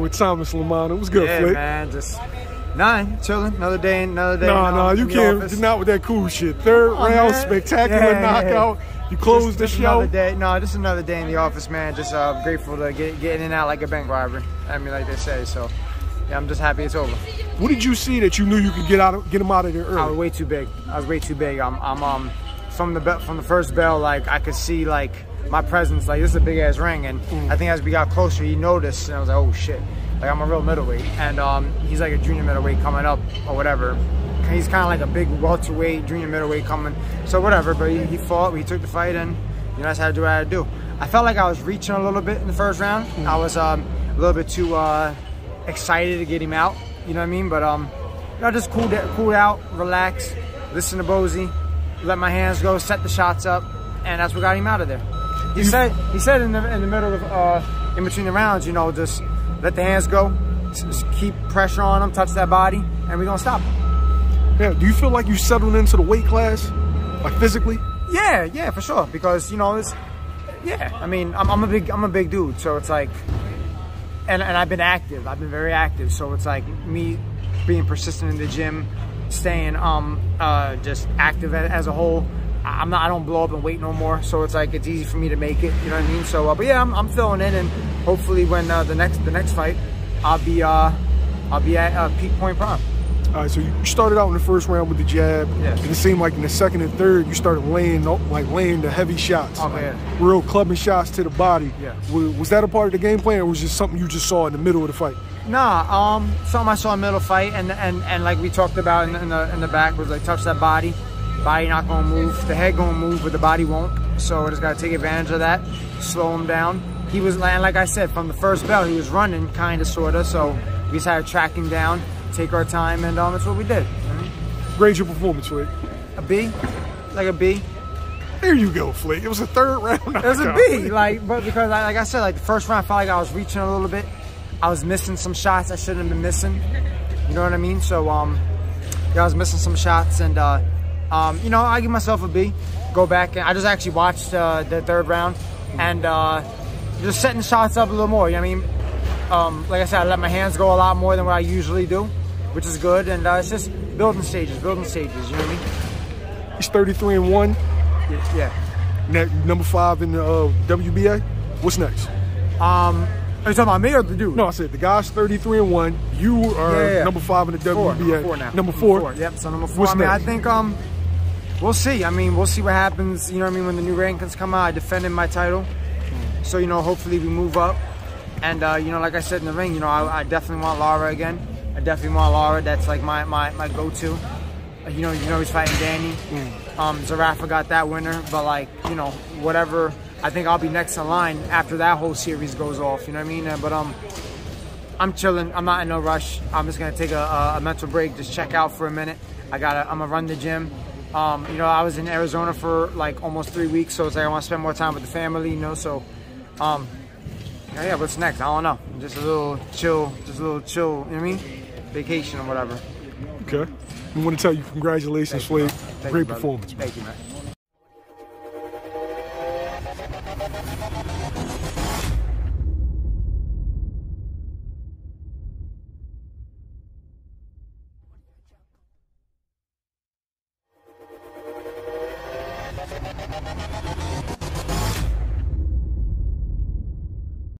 with Thomas Lamanna. What's good, yeah, Flick? man, just nine, chilling. Another day, another day. No, you no, you can't. office. Not with that cool shit. Third round, man. spectacular Yeah, yeah, knockout. You closed the show. Another day. No, just another day in the office, man. Just uh, grateful to get, get in and out like a bank robber. I mean, like they say. So, yeah, I'm just happy it's over. What did you see that you knew you could get out, of, get him out of there early? I was way too big. I was way too big. I'm, I'm um, from the from the first bell, like I could see like my presence. Like this is a big ass ring, and Mm. I think as we got closer, he noticed, and I was like, oh shit. Like I'm a real middleweight, and um, he's like a junior middleweight coming up or whatever. He's kind of like a big welterweight, junior middleweight coming. So whatever, but he, he fought. He took the fight, and you know that's how to do what I had to do. I felt like I was reaching a little bit in the first round. I was um, a little bit too uh, excited to get him out. You know what I mean? But um, you know, just cool, cool out, relaxed, listened to Bozy, let my hands go, set the shots up, and that's what got him out of there. He said he said in the in the middle of uh, in between the rounds, you know, just let the hands go, just keep pressure on them, touch that body, and we're gonna stop him. Yeah. Do you feel like you settled into the weight class, like physically? Yeah, yeah, for sure. Because you know, it's yeah. I mean, I'm, I'm a big, I'm a big dude, so it's like, and and I've been active. I've been very active, so it's like me being persistent in the gym, staying um uh just active as a whole. I- I'm not. I don't blow up and wait no more. So it's like it's easy for me to make it. You know what I mean? So, uh, but yeah, I'm, I'm filling in, and hopefully when uh, the next the next fight, I'll be uh I'll be at uh, peak point prime. All right, so you started out in the first round with the jab, Yes. and it seemed like in the second and third you started laying like laying the heavy shots, Oh, like yeah. real clubbing shots to the body. Yeah. Was, was that a part of the game plan, or was it just something you just saw in the middle of the fight? Nah, um, something I saw in the middle fight, and and and like we talked about in in the, in the back was like touch that body, body not gonna move, the head gonna move, but the body won't. So I just gotta take advantage of that, slow him down. He was and like I said from the first bell, he was running kind of sorta. So we just had to track him down, take our time, and um, that's what we did. Grade your performance, Flick. A B, like a B. There you go, Flick. It was a third round. It was a B, like, but because I, like I said, like the first round, I felt like I was reaching a little bit. I was missing some shots I shouldn't have been missing. You know what I mean? So, um, yeah, I was missing some shots, and uh, um, you know, I give myself a B. Go back and I just actually watched uh, the third round, and uh, just setting shots up a little more. You know what I mean? Um, like I said, I let my hands go a lot more than what I usually do, which is good, and uh, it's just building stages, building stages. You know what I mean? He's 33 and one. Yeah. Ne- number five in the uh, WBA. What's next? Um, are you talking about me or the dude? No, I said the guy's 33 and one. You are Yeah, yeah. number five in the Four, WBA. number four now. Number four. Yep, so number four. What's I mean, next? I think um, we'll see. I mean, we'll see what happens. You know what I mean? When the new rankings come out, I defended my title, so you know, hopefully we move up. And uh, you know, like I said in the ring, you know, I, I definitely want Lara again. I definitely want Lara. That's like my my, my go-to. Uh, You know, you know he's fighting Danny. Mm. Um, Zarafa got that winner, but like you know, whatever. I think I'll be next in line after that whole series goes off. You know what I mean? Uh, But um, I'm chilling. I'm not in no rush. I'm just gonna take a, a, a mental break, just check out for a minute. I gotta. I'm gonna run the gym. Um, you know, I was in Arizona for like almost three weeks, so it's like I want to spend more time with the family. You know, so um, yeah, yeah. What's next? I don't know. Just a little chill, just a little chill. You know what I mean? Vacation or whatever. Okay. We want to tell you congratulations. Thank Great you, performance. man. Thank you, man.